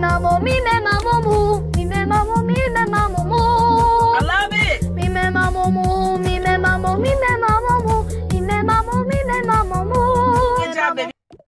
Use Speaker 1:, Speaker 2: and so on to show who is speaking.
Speaker 1: mamo, mi me mamo mu, mi me mamo, mi me mamo mu. I
Speaker 2: love it.
Speaker 1: Mi me mamo mu, mi me mamo, mi me mamo.